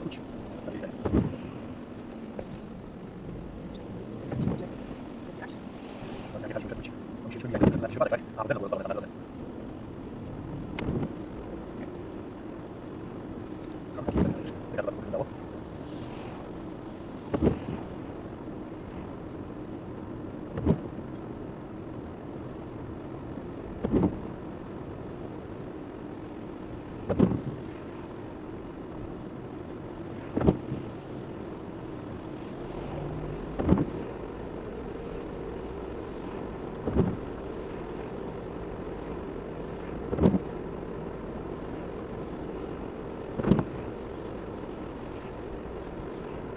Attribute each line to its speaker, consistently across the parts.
Speaker 1: скучно. Я хочу скучно. Вообще, что меня здесь, когда еще подыхать, а вот это было здорово,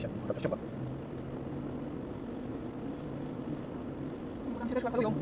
Speaker 1: 咱们去那块儿拍个影。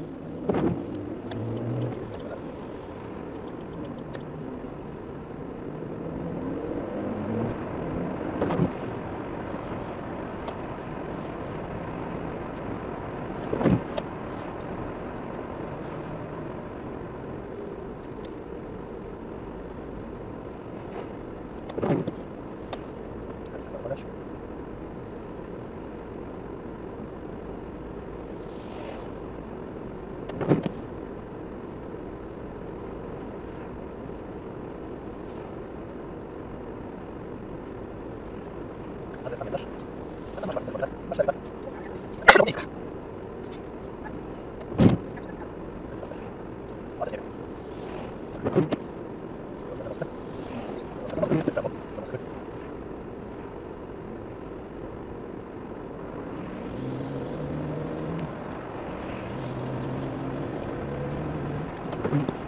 Speaker 1: 嗯。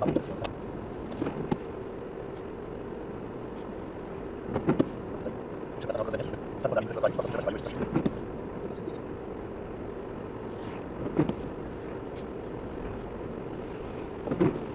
Speaker 1: あすいません。Thank you.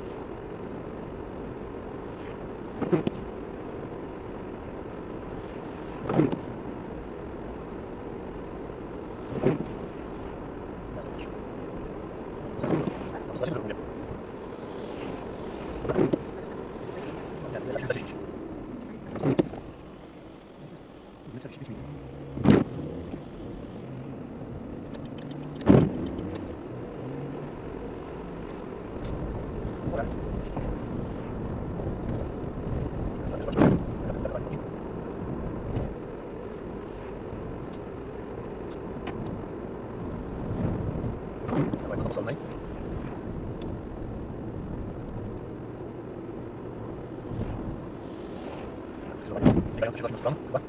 Speaker 1: Zdecydowanie. Zbiegający się do ośmiu stron, chyba.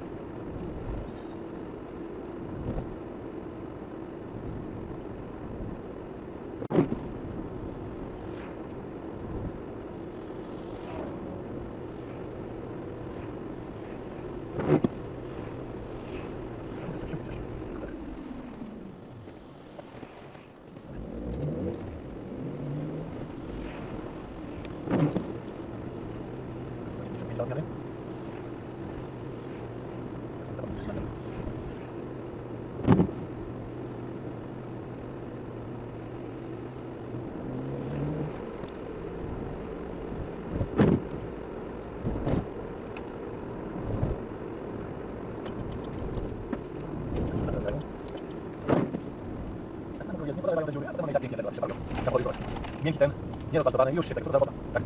Speaker 1: Thank Miękki ten, nierozwartowany, już się tak, co za robota. Tak.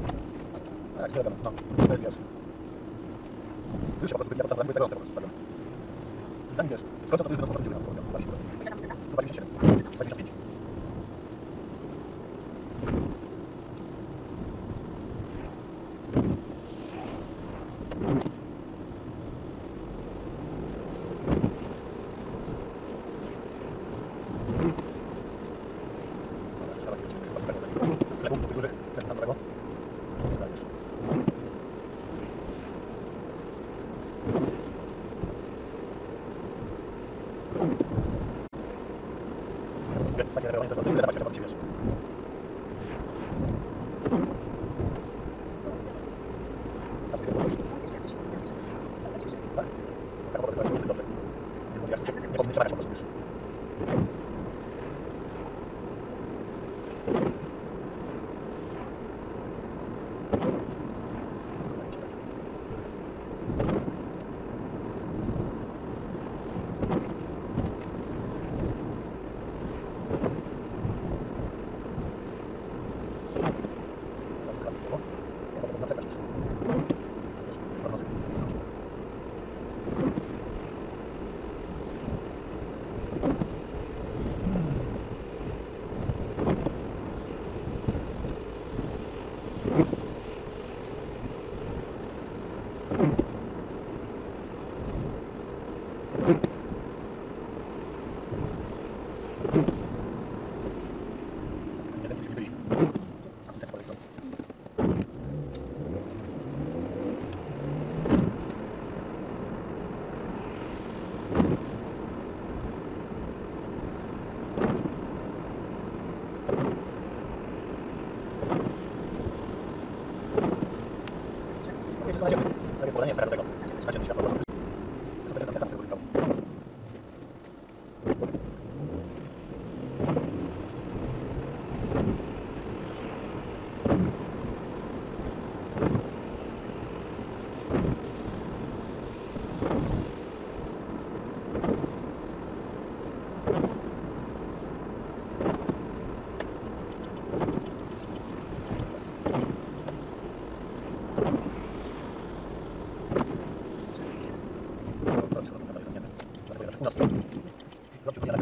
Speaker 1: Tak, nie wiadomo, no. To jest, wiesz. Tu już po prostu wypija po samym, bo jest zagorące po prostu wstawione. Zanim wiesz, skończą to już dziury na robią. 27. 25. Takie rejonie to do ciebie. Sam sobie pomyśl. Tak? Bo to jest dobrze. Nie powinien się- nie powinien przemawiać po prostu już.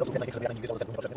Speaker 1: Kierowców, jak największy, żeby ja nie z jakim nie potrzebnie,